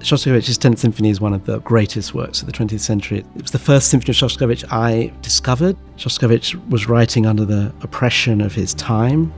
Shostakovich's 10th Symphony is one of the greatest works of the 20th century. It was the first symphony of Shostakovich I discovered. Shostakovich was writing under the oppression of his time.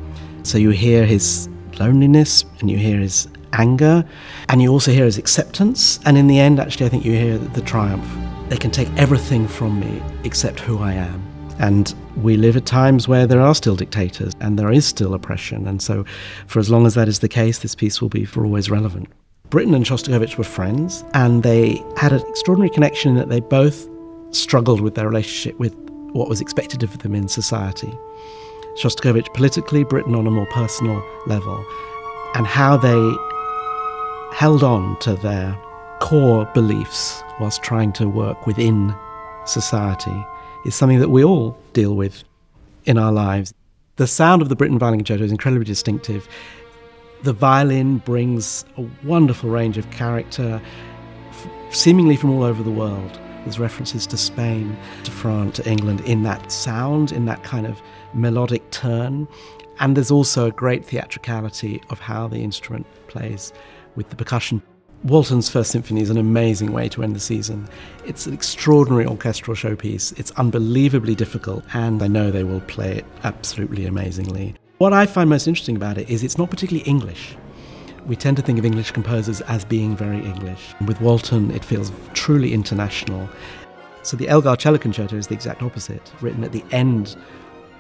So you hear his loneliness and you hear his anger and you also hear his acceptance. And in the end, actually, I think you hear the triumph. They can take everything from me except who I am. And we live at times where there are still dictators and there is still oppression. And so, for as long as that is the case, this piece will be for always relevant. Britten and Shostakovich were friends, and they had an extraordinary connection in that they both struggled with their relationship with what was expected of them in society. Shostakovich politically, Britten on a more personal level, and how they held on to their core beliefs whilst trying to work within society is something that we all deal with in our lives. The sound of the Britten violin concerto is incredibly distinctive the violin brings a wonderful range of character, seemingly from all over the world. There's references to Spain, to France, to England in that sound, in that kind of melodic turn. And there's also a great theatricality of how the instrument plays with the percussion. Walton's First Symphony is an amazing way to end the season. It's an extraordinary orchestral showpiece. It's unbelievably difficult, and I know they will play it absolutely amazingly. What I find most interesting about it is it's not particularly English. We tend to think of English composers as being very English. With Walton, it feels truly international. So the Elgar Cello Concerto is the exact opposite, written at the end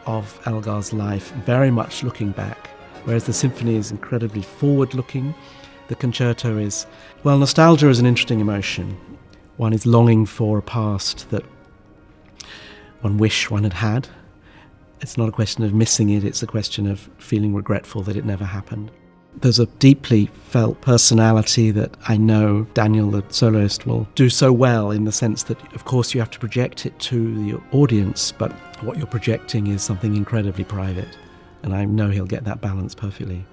of Elgar's life, very much looking back, whereas the symphony is incredibly forward looking. The concerto is, well, nostalgia is an interesting emotion. One is longing for a past that one wish one had had, it's not a question of missing it, it's a question of feeling regretful that it never happened. There's a deeply felt personality that I know Daniel, the soloist, will do so well in the sense that, of course, you have to project it to the audience, but what you're projecting is something incredibly private. And I know he'll get that balance perfectly.